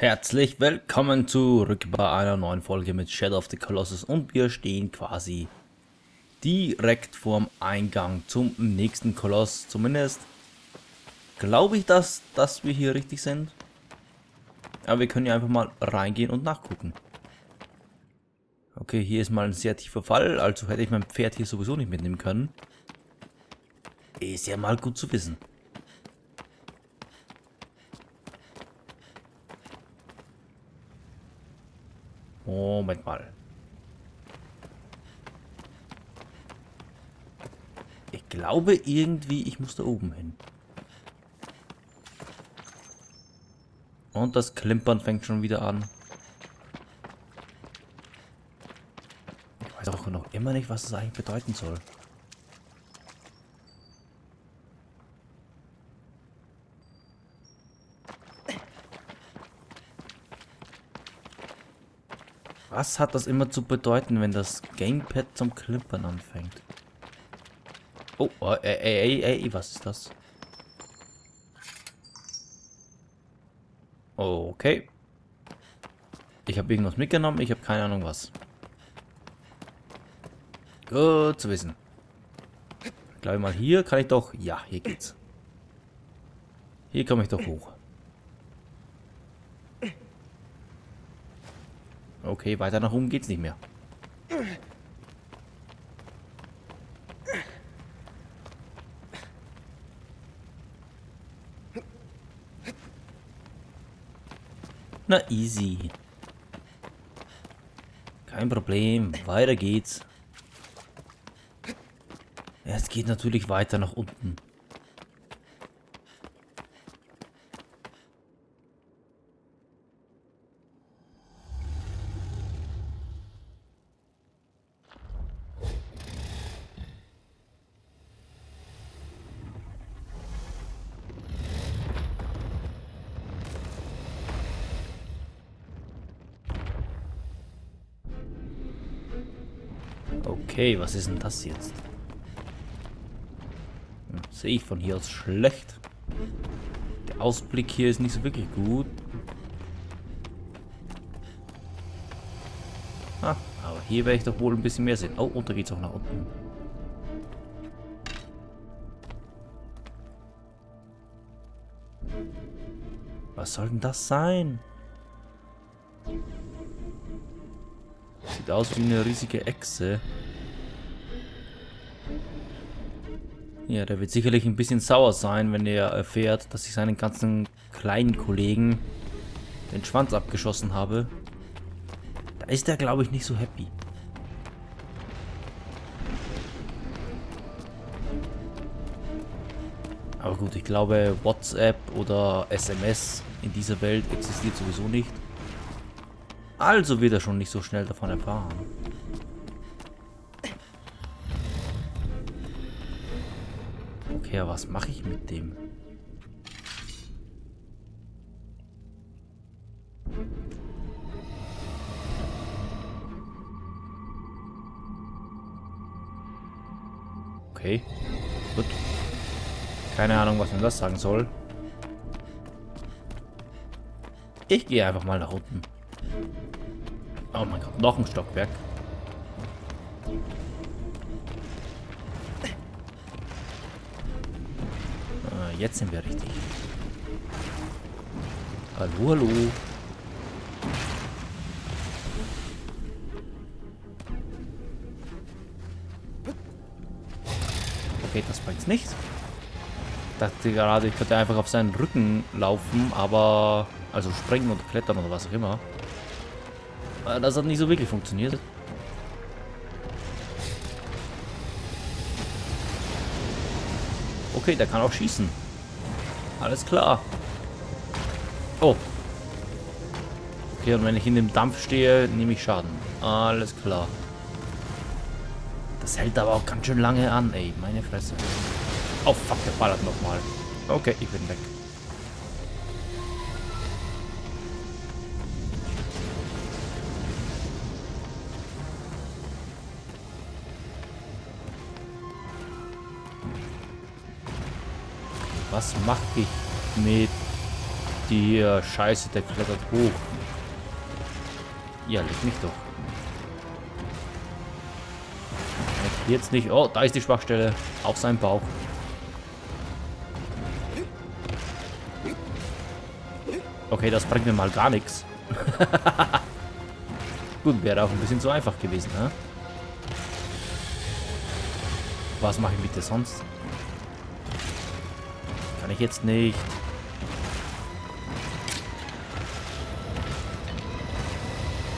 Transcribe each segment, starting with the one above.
Herzlich willkommen zurück bei einer neuen Folge mit Shadow of the Colossus und wir stehen quasi direkt vorm Eingang zum nächsten Koloss. Zumindest glaube ich, dass, dass wir hier richtig sind. Aber wir können ja einfach mal reingehen und nachgucken. Okay, hier ist mal ein sehr tiefer Fall, also hätte ich mein Pferd hier sowieso nicht mitnehmen können. Ist ja mal gut zu wissen. Moment mal. Ich glaube irgendwie, ich muss da oben hin. Und das Klimpern fängt schon wieder an. Ich weiß auch noch immer nicht, was es eigentlich bedeuten soll. Was hat das immer zu bedeuten, wenn das Gamepad zum Klimpern anfängt? Oh, oh ey, ey, ey, was ist das? Okay. Ich habe irgendwas mitgenommen, ich habe keine Ahnung was. Gut zu wissen. Glaube mal hier kann ich doch... Ja, hier geht's. Hier komme ich doch hoch. Okay, weiter nach oben geht's nicht mehr. Na easy. Kein Problem, weiter geht's. Es geht natürlich weiter nach unten. Okay, was ist denn das jetzt? Hm, Sehe ich von hier aus schlecht. Der Ausblick hier ist nicht so wirklich gut. Ah, aber hier werde ich doch wohl ein bisschen mehr sehen. Oh, und da geht es auch nach unten. Was soll denn das sein? Sieht aus wie eine riesige Echse. Ja, der wird sicherlich ein bisschen sauer sein, wenn er erfährt, dass ich seinen ganzen kleinen Kollegen den Schwanz abgeschossen habe. Da ist er, glaube ich, nicht so happy. Aber gut, ich glaube, WhatsApp oder SMS in dieser Welt existiert sowieso nicht. Also wird er schon nicht so schnell davon erfahren. Okay, was mache ich mit dem? Okay, gut. Keine Ahnung, was man das sagen soll. Ich gehe einfach mal nach unten. Oh mein Gott, noch ein Stockwerk. Jetzt sind wir richtig. Hallo, hallo. Okay, das bringt's nicht. Ich dachte gerade, ich könnte einfach auf seinen Rücken laufen, aber... Also springen und klettern oder was auch immer. Äh, das hat nicht so wirklich funktioniert. Okay, der kann auch schießen. Alles klar. Oh. Okay, und wenn ich in dem Dampf stehe, nehme ich Schaden. Alles klar. Das hält aber auch ganz schön lange an, ey. Meine Fresse. Oh, fuck, der ballert nochmal. Okay, ich bin weg. Was mache ich mit hier. Scheiße, der klettert hoch. Ja, leg mich doch. Jetzt nicht. Oh, da ist die Schwachstelle. Auf seinem Bauch. Okay, das bringt mir mal gar nichts. Gut, wäre auch ein bisschen zu einfach gewesen, ne? Was mache ich bitte sonst? Kann ich jetzt nicht.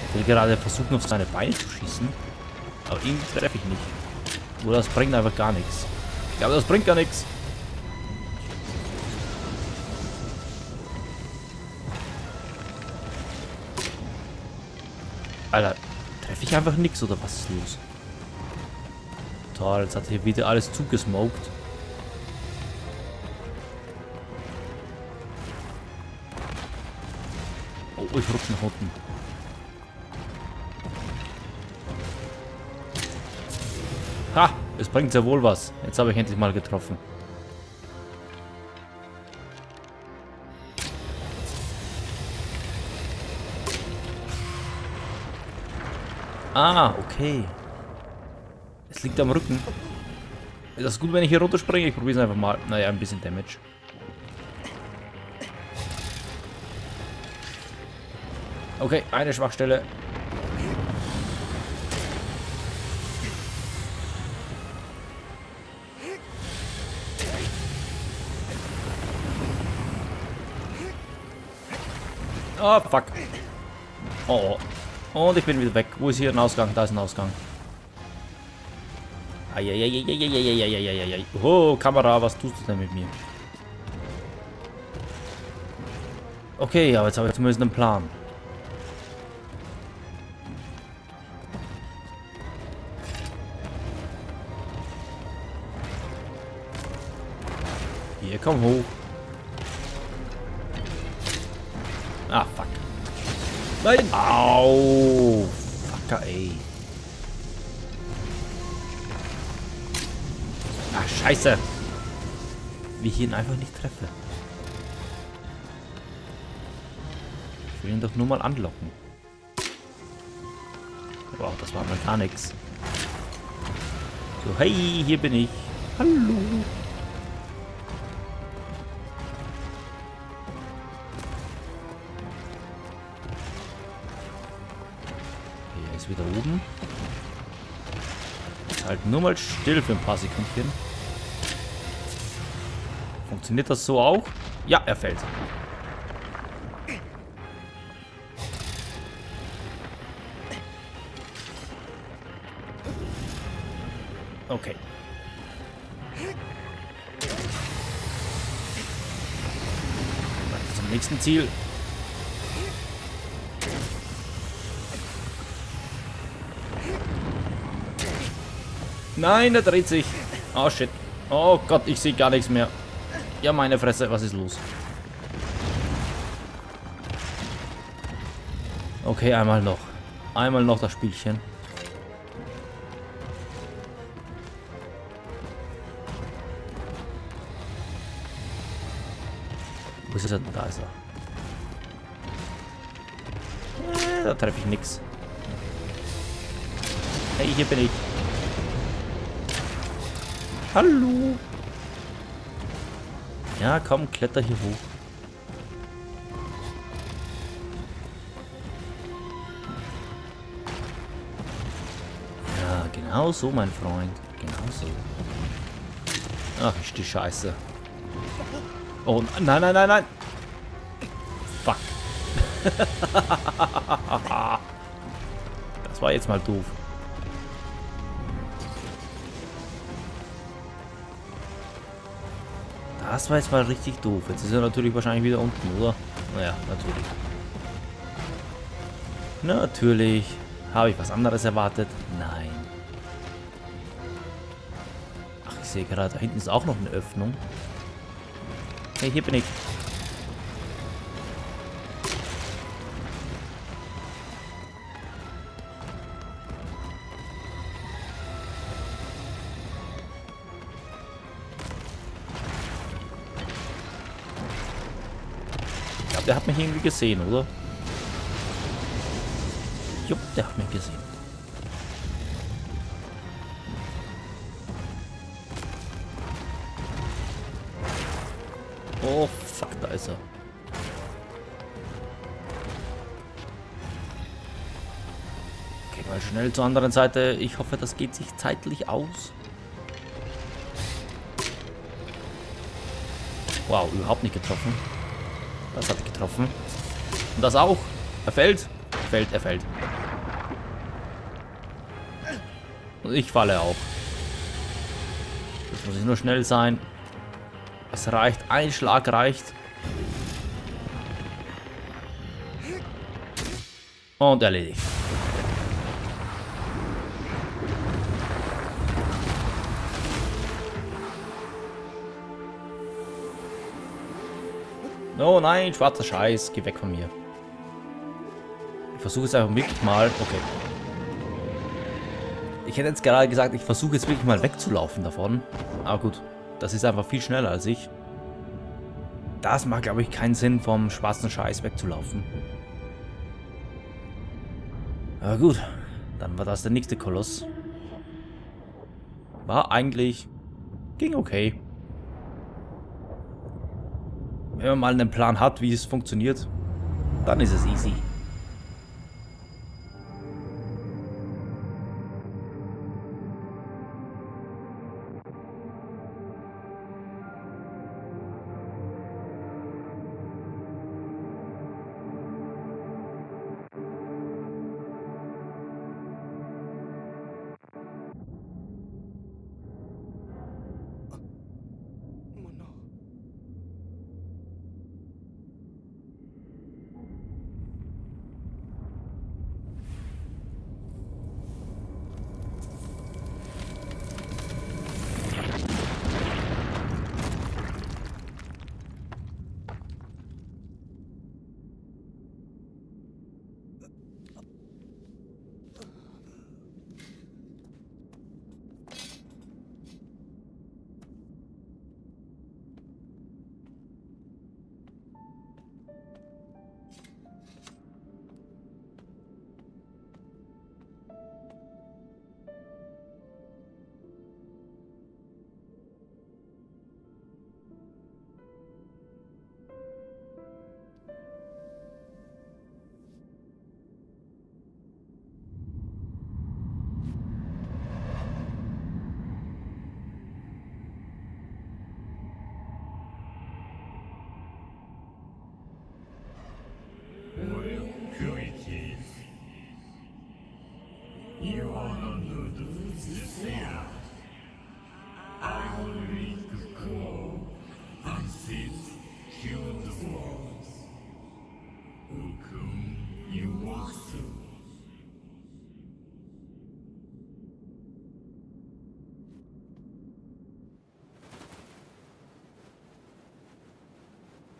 Ich will gerade versuchen, auf seine Beine zu schießen. Aber irgendwie treffe ich nicht. Oder das bringt einfach gar nichts. Ich glaube, das bringt gar nichts. Alter, treffe ich einfach nichts oder was ist los? Toll, jetzt hat hier wieder alles zugesmoked. Rutsche nach unten. Ha! Es bringt sehr wohl was. Jetzt habe ich endlich mal getroffen. Ah, okay. Es liegt am Rücken. Ist das gut, wenn ich hier runterspringe? Ich probiere es einfach mal. Naja, ein bisschen Damage. Okay, eine Schwachstelle. Oh, fuck. Oh. Und ich bin wieder weg. Wo ist hier ein Ausgang? Da ist ein Ausgang. Eieieiei. Oh, Kamera, was tust du denn mit mir? Okay, aber jetzt habe ich zumindest einen Plan. Komm hoch. Ah, fuck. Nein! Au! Fucker, ey. Ah, scheiße. Wie ich ihn einfach nicht treffe. Ich will ihn doch nur mal anlocken. Wow, das war mal gar nichts. So, hey, hier bin ich. Hallo. Ist wieder oben. halt nur mal still für ein paar Sekündchen. Funktioniert das so auch? Ja, er fällt. Okay. Zum nächsten Ziel. Nein, er dreht sich. Oh, shit. Oh Gott, ich sehe gar nichts mehr. Ja, meine Fresse, was ist los? Okay, einmal noch. Einmal noch das Spielchen. Wo ist er denn? Da ist er. Äh, da treffe ich nichts. Hey, hier bin ich. Hallo. Ja, komm, kletter hier hoch. Ja, genau so, mein Freund. Genau so. Ach, ist die Scheiße. Oh, nein, nein, nein, nein. Fuck. das war jetzt mal doof. Das war jetzt mal richtig doof. Jetzt ist er natürlich wahrscheinlich wieder unten, oder? Naja, natürlich. Natürlich. Habe ich was anderes erwartet? Nein. Ach, ich sehe gerade, da hinten ist auch noch eine Öffnung. Hey, hier bin ich. Der hat mich irgendwie gesehen, oder? Jupp, der hat mich gesehen. Oh, fuck, da ist er. Okay, mal schnell zur anderen Seite. Ich hoffe, das geht sich zeitlich aus. Wow, überhaupt nicht getroffen. Das hat getroffen. Und das auch. Er fällt. Er fällt, er fällt. Und ich falle auch. Jetzt muss ich nur schnell sein. Es reicht. Ein Schlag reicht. Und erledigt. Oh nein, schwarzer Scheiß. Geh weg von mir. Ich versuche es einfach wirklich mal. Okay. Ich hätte jetzt gerade gesagt, ich versuche jetzt wirklich mal wegzulaufen davon. Aber gut. Das ist einfach viel schneller als ich. Das macht, glaube ich, keinen Sinn, vom schwarzen Scheiß wegzulaufen. Aber gut, dann war das der nächste Koloss. War eigentlich... ging okay. Wenn man mal einen Plan hat, wie es funktioniert, dann ist es easy.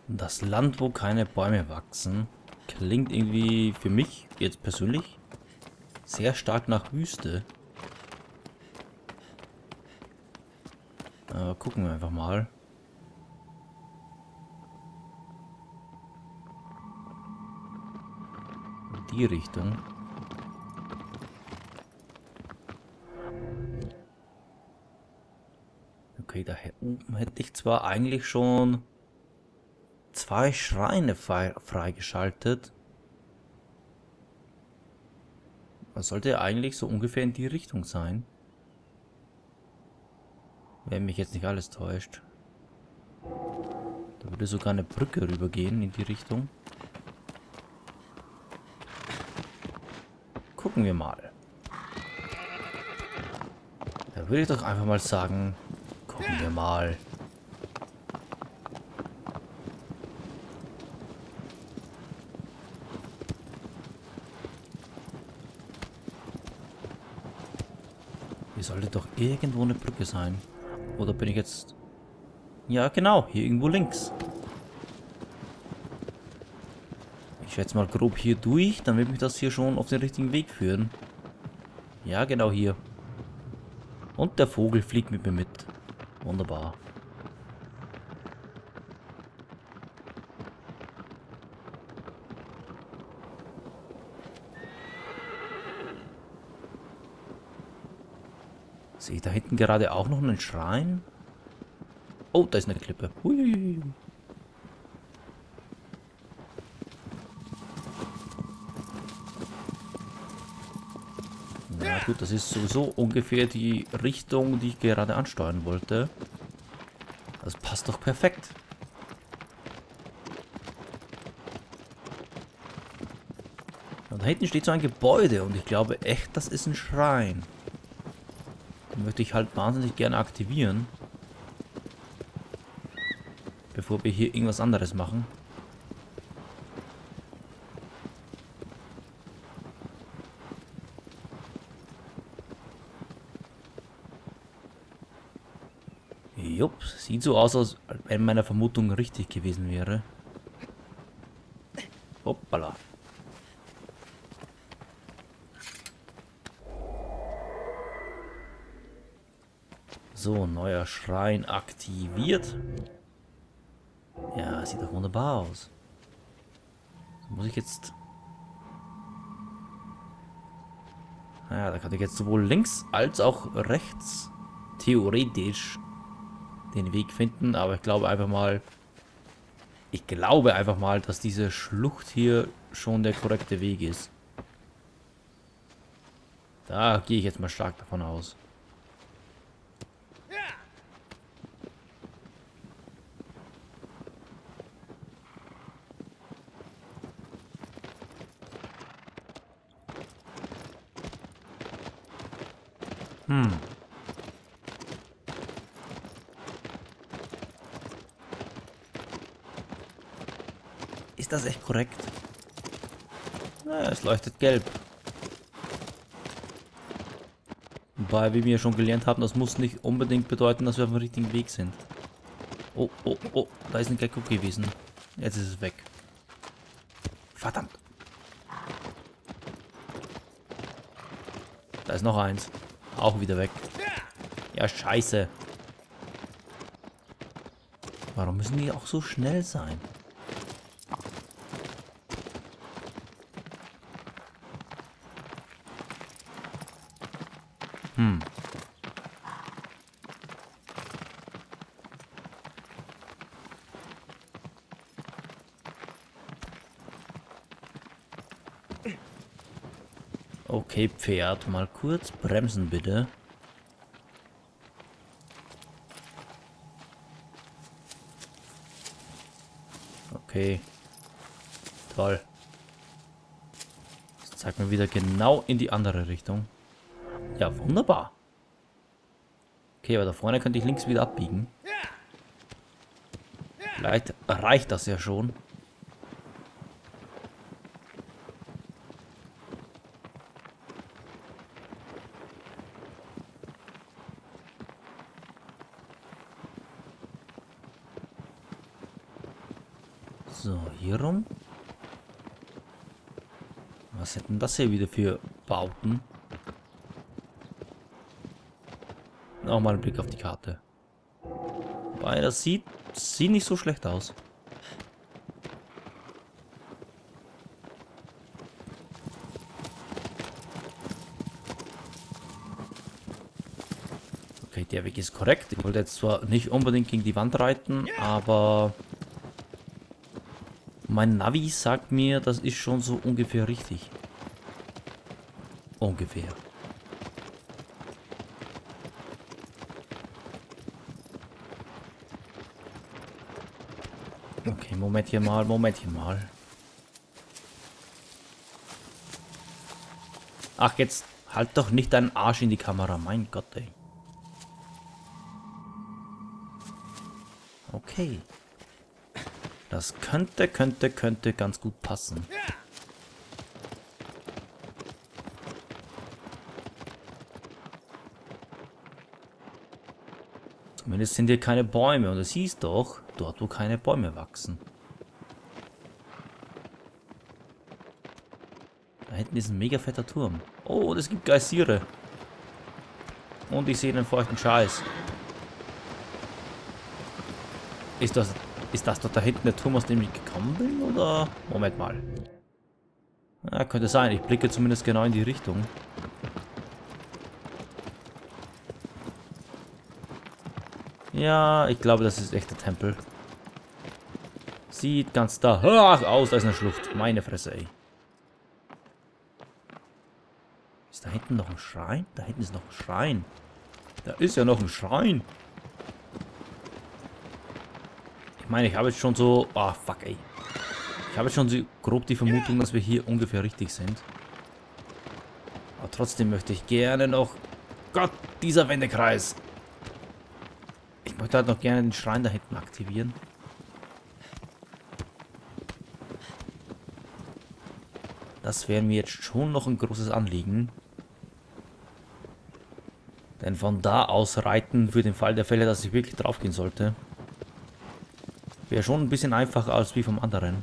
Das Land, wo keine Bäume wachsen, klingt irgendwie für mich jetzt persönlich sehr stark nach Wüste. Aber gucken wir einfach mal. In die Richtung. Okay, da oben hätte ich zwar eigentlich schon zwei Schreine freigeschaltet. Das sollte eigentlich so ungefähr in die Richtung sein. Wenn mich jetzt nicht alles täuscht. Da würde sogar eine Brücke rübergehen in die Richtung. Gucken wir mal. Da würde ich doch einfach mal sagen, gucken wir mal. Sollte doch irgendwo eine Brücke sein. Oder bin ich jetzt... Ja, genau. Hier irgendwo links. Ich schätze mal grob hier durch. Dann wird mich das hier schon auf den richtigen Weg führen. Ja, genau hier. Und der Vogel fliegt mit mir mit. Wunderbar. Sehe ich da hinten gerade auch noch einen Schrein? Oh, da ist eine Klippe. Hui. Na gut, das ist sowieso ungefähr die Richtung, die ich gerade ansteuern wollte. Das passt doch perfekt. Und da hinten steht so ein Gebäude und ich glaube echt, das ist ein Schrein. Möchte ich halt wahnsinnig gerne aktivieren. Bevor wir hier irgendwas anderes machen. Jupp, sieht so aus, als wenn meine Vermutung richtig gewesen wäre. Hoppala. So, neuer Schrein aktiviert. Ja, sieht doch wunderbar aus. muss ich jetzt... Ja, da kann ich jetzt sowohl links als auch rechts theoretisch den Weg finden. Aber ich glaube einfach mal... Ich glaube einfach mal, dass diese Schlucht hier schon der korrekte Weg ist. Da gehe ich jetzt mal stark davon aus. Ist das echt korrekt? Na, es leuchtet gelb. Wobei, wie wir schon gelernt haben, das muss nicht unbedingt bedeuten, dass wir auf dem richtigen Weg sind. Oh, oh, oh, da ist ein Gecko gewesen. Jetzt ist es weg. Verdammt. Da ist noch eins. Auch wieder weg. Ja, scheiße. Warum müssen die auch so schnell sein? Hm. Okay, Pferd, mal kurz bremsen bitte. Okay. Toll. Das zeigt mir wieder genau in die andere Richtung. Ja, wunderbar. Okay, aber da vorne könnte ich links wieder abbiegen. Vielleicht reicht das ja schon. So, hier rum. Was hätten das hier wieder für Bauten? Nochmal ein Blick auf die Karte. Wobei, das sieht, sieht nicht so schlecht aus. Okay, der Weg ist korrekt. Ich wollte jetzt zwar nicht unbedingt gegen die Wand reiten, aber mein Navi sagt mir, das ist schon so ungefähr richtig. Ungefähr. Okay, Moment hier mal, Moment hier mal. Ach, jetzt halt doch nicht deinen Arsch in die Kamera, mein Gott, ey. Okay. Das könnte, könnte, könnte ganz gut passen. Zumindest sind hier keine Bäume. Und es hieß doch, dort wo keine Bäume wachsen. Da hinten ist ein mega fetter Turm. Oh, und es gibt Geysire. Und ich sehe einen feuchten Scheiß. Ist das ist das dort da hinten der Turm, aus dem ich gekommen bin? Oder? Moment mal. Ja, könnte sein. Ich blicke zumindest genau in die Richtung. Ja, ich glaube, das ist echt der Tempel. Sieht ganz da aus, ist eine Schlucht. Meine Fresse, ey. Ist da hinten noch ein Schrein? Da hinten ist noch ein Schrein. Da ist ja noch ein Schrein. Ich meine, ich habe jetzt schon so... Ah, oh, fuck, ey. Ich habe schon so grob die Vermutung, dass wir hier ungefähr richtig sind. Aber trotzdem möchte ich gerne noch... Gott, dieser Wendekreis. Möchte halt noch gerne den Schrein da hinten aktivieren. Das wäre mir jetzt schon noch ein großes Anliegen. Denn von da aus reiten für den Fall der Fälle, dass ich wirklich drauf gehen sollte. Wäre schon ein bisschen einfacher als wie vom anderen.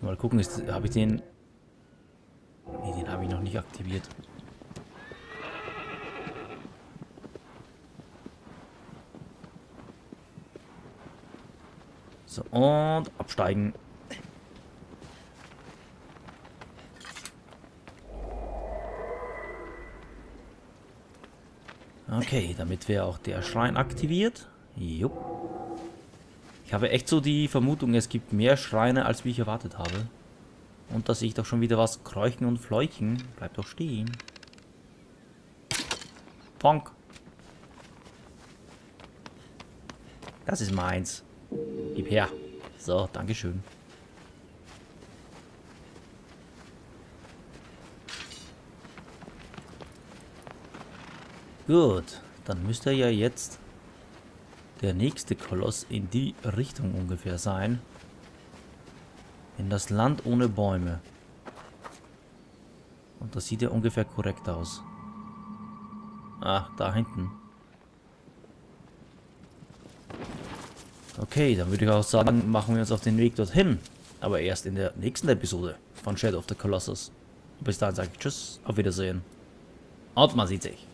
Mal gucken, habe ich den... Ne, den habe ich noch aktiviert. So, und absteigen. Okay, damit wäre auch der Schrein aktiviert. Jupp. Ich habe echt so die Vermutung, es gibt mehr Schreine, als wie ich erwartet habe. Und da sehe ich doch schon wieder was kräuchen und fleuchen. Bleib doch stehen. Bonk. Das ist meins. Gib her. So, Dankeschön. Gut, dann müsste ja jetzt der nächste Koloss in die Richtung ungefähr sein. In das Land ohne Bäume. Und das sieht ja ungefähr korrekt aus. Ah, da hinten. Okay, dann würde ich auch sagen, machen wir uns auf den Weg dorthin. Aber erst in der nächsten Episode von Shadow of the Colossus. Bis dahin sage ich Tschüss, auf Wiedersehen. Und man sieht sich.